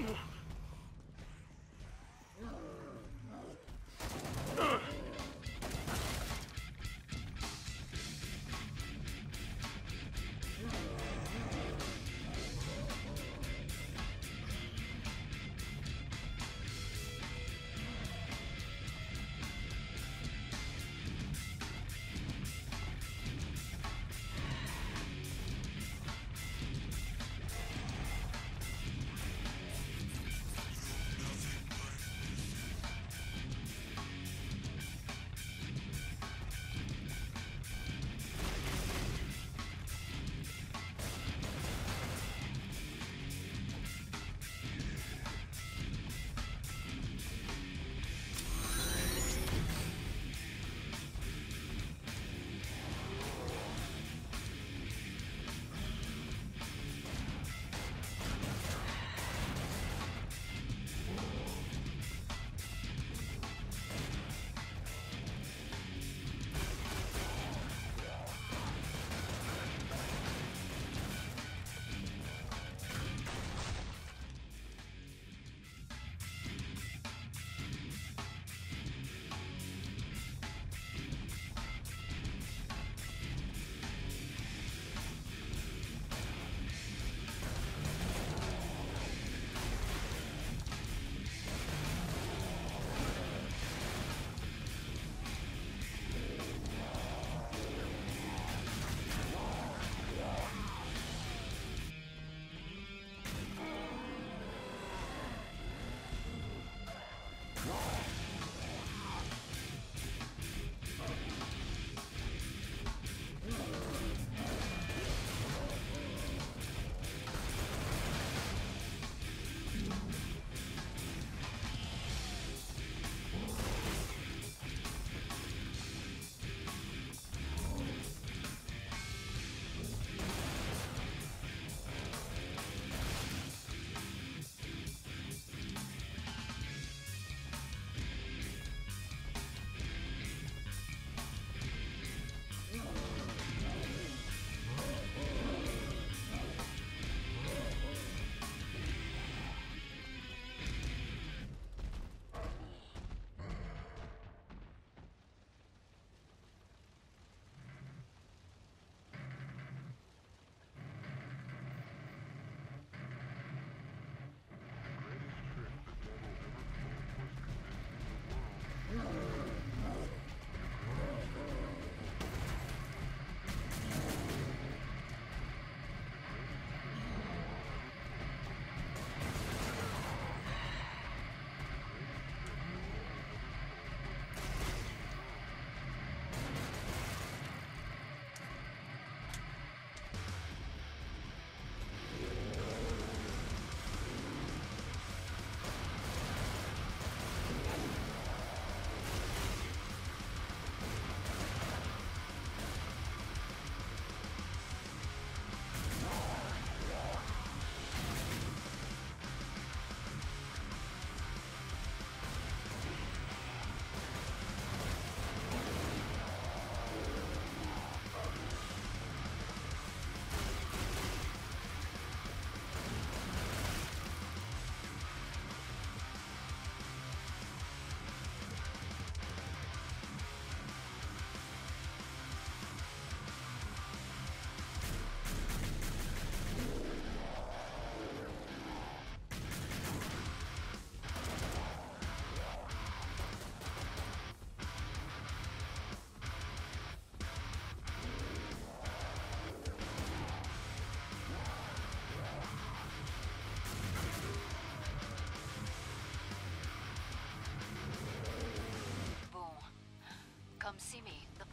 Ugh.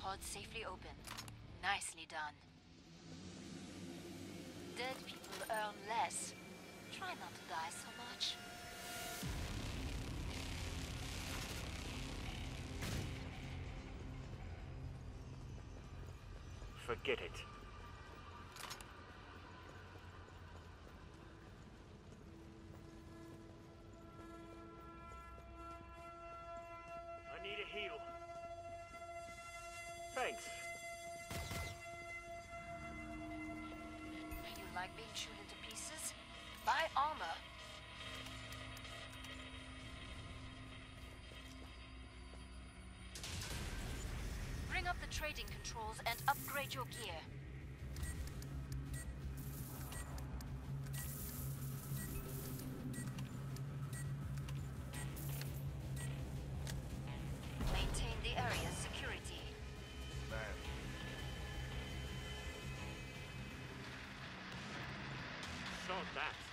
Pod's safely open. Nicely done. Dead people earn less. Try not to die so much. Forget it. Being chewed into pieces? Buy armor. Bring up the trading controls and upgrade your gear. Not that.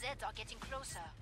Zeds are getting closer.